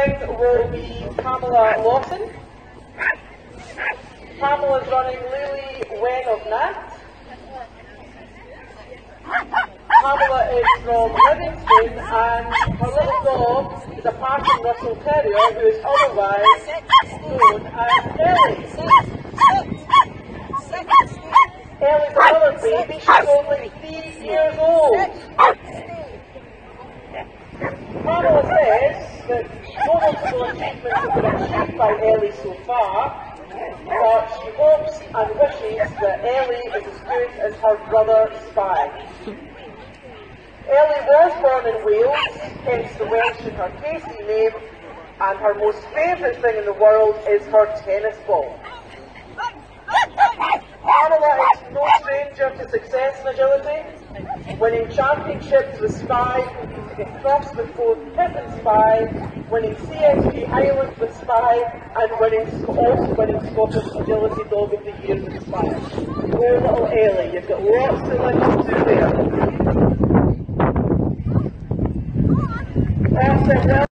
Spring will be Pamela Lawson. Pamela's running Lily Wen of Nant. Pamela is from Livingston and her little dog is a Parson Russell Terrier who is otherwise known as Ellie. Ellie's another baby, she's only three years old. Pamela says that have been achieved by Ellie so far, but she hopes and wishes that Ellie is as good as her brother Spy. Ellie was born in Wales, hence the Welsh in her KC name, and her most favourite thing in the world is her tennis ball. Pamela is no stranger to success and agility, winning championships with Spy, cross with both Pip and Spy, when it's CSV Island with Spy, and winning also Scottish Agility Dog of the Year with Spy. Poor little Ellie, you've got lots to live to do there. That's it.